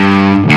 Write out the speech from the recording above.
Música